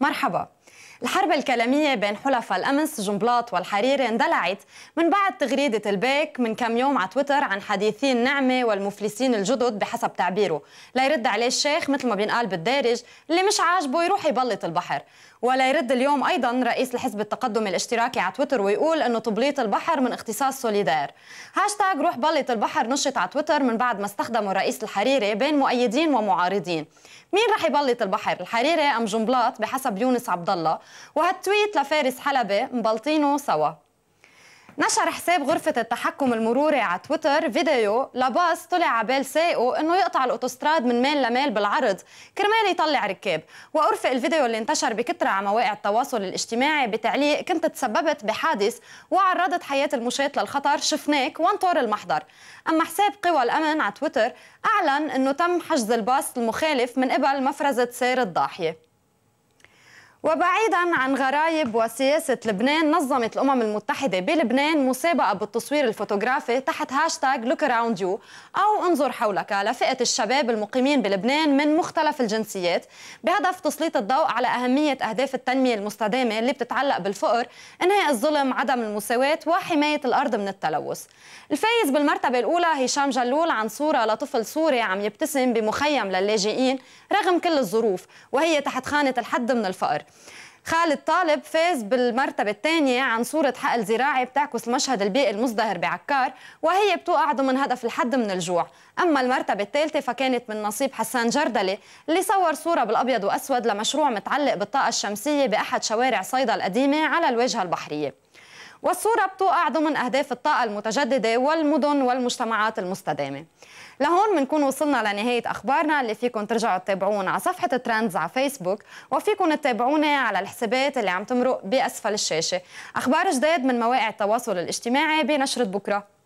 مرحبا. الحرب الكلامية بين حلفاء الأمس جنبلاط والحريري اندلعت. من بعد تغريدة البيك من كم يوم على تويتر عن حديثي النعمة والمفلسين الجدد بحسب تعبيره. ليرد عليه الشيخ مثل ما بينقال بالدارج اللي مش عاجبه يروح يبلط البحر. وليرد اليوم أيضا رئيس الحزب التقدم الاشتراكي على تويتر ويقول إنه تبليط البحر من اختصاص سوليدار هاشتاج روح بلط البحر نشط على تويتر من بعد ما استخدمه الرئيس الحريري بين مؤيدين ومعارضين. مين رح يبلط البحر؟ الحريري أم جنبلاط بحسب يونس عبد الله وهالتويت لفارس حلبي مبلطينه سوا. نشر حساب غرفة التحكم المروري على تويتر فيديو لباص طلع على بال سايقه إنه يقطع الأوتوستراد من ميل لميل بالعرض كرمال يطلع ركاب. وأرفق الفيديو اللي انتشر بكثرة على مواقع التواصل الاجتماعي بتعليق كنت تسببت بحادث وعرضت حياة المشاة للخطر شفناك وانطر المحضر. أما حساب قوى الأمن على تويتر أعلن إنه تم حجز الباص المخالف من قبل مفرزة سير الضاحية. وبعيدا عن غرايب وسياسة لبنان نظمت الأمم المتحدة بلبنان مسابقة بالتصوير الفوتوغرافي تحت هاشتاغ look around you أو انظر حولك لفئة الشباب المقيمين بلبنان من مختلف الجنسيات بهدف تسليط الضوء على أهمية أهداف التنمية المستدامة اللي بتتعلق بالفقر إنهاء الظلم عدم المساواة وحماية الأرض من التلوث. الفايز بالمرتبة الأولى هشام جلول عن صورة لطفل سوري عم يبتسم بمخيم للاجئين رغم كل الظروف وهي تحت خانة الحد من الفقر. خالد طالب فاز بالمرتبة الثانية عن صورة حقل زراعي بتعكس المشهد البيئي المزدهر بعكار وهي بتوقع ضمن هدف الحد من الجوع. أما المرتبة الثالثة فكانت من نصيب حسان جردلي اللي صور صورة بالأبيض وأسود لمشروع متعلق بالطاقة الشمسية بأحد شوارع صيدا القديمة على الواجهة البحرية. والصورة بتوقع ضمن أهداف الطاقة المتجددة والمدن والمجتمعات المستدامة. لهون بنكون وصلنا لنهاية أخبارنا. اللي فيكم ترجعوا تتابعونا على صفحة ترندز على فيسبوك وفيكم تتابعونا على الحسابات اللي عم تمرق بأسفل الشاشة. أخبار جداد من مواقع التواصل الاجتماعي. بنشرة بكرة.